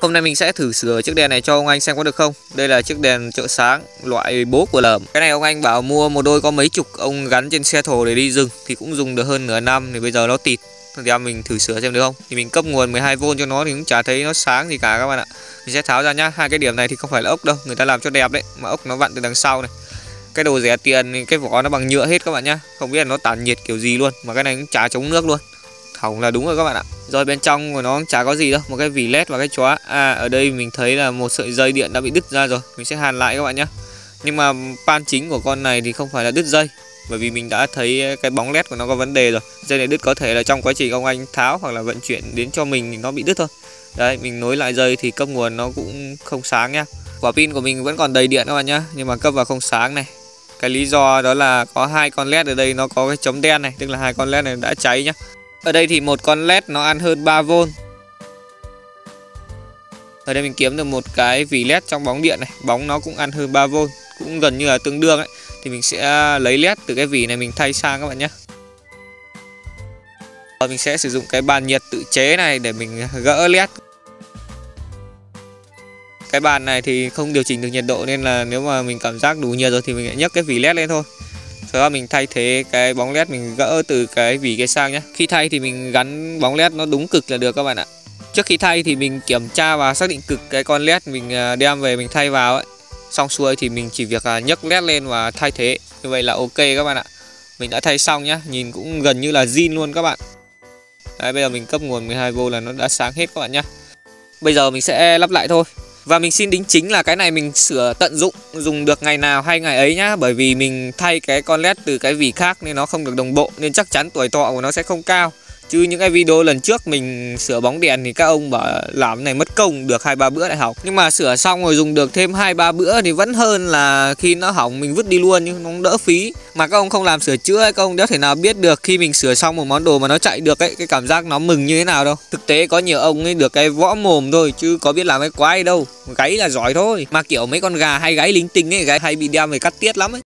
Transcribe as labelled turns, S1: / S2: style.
S1: Hôm nay mình sẽ thử sửa chiếc đèn này cho ông anh xem có được không? Đây là chiếc đèn chợ sáng, loại bố của lởm Cái này ông anh bảo mua một đôi có mấy chục ông gắn trên xe thổ để đi rừng, Thì cũng dùng được hơn nửa năm, thì bây giờ nó tịt. Thì em mình thử sửa xem được không? Thì mình cấp nguồn 12V cho nó thì cũng chả thấy nó sáng gì cả các bạn ạ. Mình sẽ tháo ra nhá. Hai cái điểm này thì không phải là ốc đâu, Người ta làm cho đẹp đấy, Mà ốc nó vặn từ đằng sau này. Cái đồ rẻ tiền, cái vỏ nó bằng nhựa hết các bạn nhá. Không biết là nó tản nhiệt kiểu gì luôn, mà cái này cũng chả chống nước luôn hỏng là đúng rồi các bạn ạ. Rồi bên trong của nó chả có gì đâu, một cái vỉ led và cái chóa. À ở đây mình thấy là một sợi dây điện đã bị đứt ra rồi, mình sẽ hàn lại các bạn nhé nhưng mà pan chính của con này thì không phải là đứt dây, bởi vì mình đã thấy cái bóng led của nó có vấn đề rồi. Dây này đứt có thể là trong quá trình ông anh tháo hoặc là vận chuyển đến cho mình thì nó bị đứt thôi. Đấy, mình nối lại dây thì cấp nguồn nó cũng không sáng nhá. Quả pin của mình vẫn còn đầy điện các bạn nhá, nhưng mà cấp vào không sáng này. Cái lý do đó là có hai con led ở đây, nó có cái chấm đen này, tức là hai con led này đã cháy nhá ở đây thì một con led nó ăn hơn 3V ở đây mình kiếm được một cái vỉ led trong bóng điện này. Bóng nó cũng ăn hơn 3V cũng gần như là tương đương ấy. Thì mình sẽ à, lấy led từ cái vỉ này mình thay sang các bạn nhé. Và mình sẽ sử dụng cái bàn nhiệt tự chế này để mình gỡ led. Cái bàn này thì không điều chỉnh được nhiệt độ nên là nếu mà mình cảm giác đủ nhiệt rồi thì mình sẽ nhấc cái vỉ led lên thôi sau đó mình thay thế cái bóng led mình gỡ từ cái vỉ cái sang nhé khi thay thì mình gắn bóng led nó đúng cực là được các bạn ạ. Trước khi thay thì mình kiểm tra và xác định cực cái con led mình à, đem về mình thay vào ấy. Xong xuôi thì mình chỉ việc à, nhấc led lên và thay thế. Như vậy là ok các bạn ạ. Mình đã thay xong nhá nhìn cũng gần như là zin luôn các bạn. Đấy, bây giờ mình cấp nguồn 12V là nó đã sáng hết các bạn nhá. Bây giờ mình sẽ lắp lại thôi và mình xin đính chính là cái này mình sửa tận dụng, Dùng được ngày nào hay ngày ấy nhá. Bởi vì mình thay cái con led từ cái vỉ khác Nên nó không được đồng bộ, Nên chắc chắn tuổi thọ của nó sẽ không cao. Chứ những cái video lần trước mình sửa bóng đèn thì các ông bảo làm này mất công được hai ba bữa lại học. Nhưng mà sửa xong rồi dùng được thêm hai ba bữa thì vẫn hơn là khi nó hỏng mình vứt đi luôn nhưng nó đỡ phí. Mà các ông không làm sửa chữa các ông đéo thể nào biết được khi mình sửa xong một món đồ mà nó chạy được ấy, cái cảm giác nó mừng như thế nào đâu. Thực tế có nhiều ông ấy được cái võ mồm thôi chứ có biết làm cái quái đâu. Gáy là giỏi thôi. Mà kiểu mấy con gà hay gáy lính tinh ấy, gáy hay bị đem về cắt tiết lắm ấy.